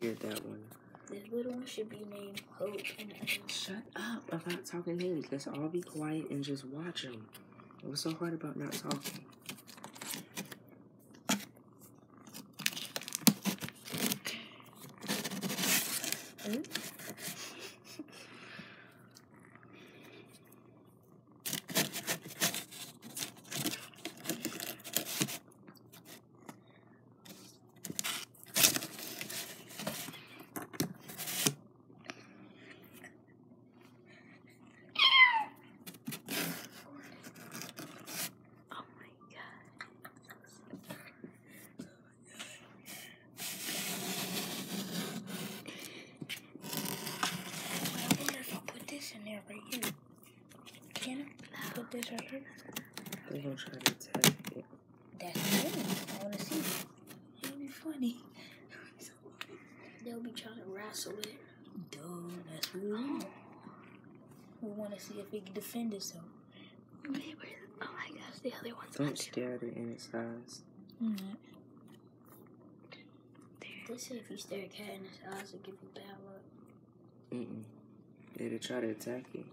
Get that one. This little one should be named Hope. And Shut up about talking names. Let's all be quiet and just watch them. What's so hard about not talking? Oh my god. I wonder if I put this in there right here. Can I put this right here? They're gonna try to attack it. That's funny. I want to see. It'll be funny. They'll be trying to wrestle it. Duh, that's what we want. We want to see if it can defend itself. Oh my gosh, the other one's Don't stare at it in its eyes. Mm-hmm. They say if you stare a cat in its eyes, it'll give you bad luck. Mm-mm. It'll try to attack it.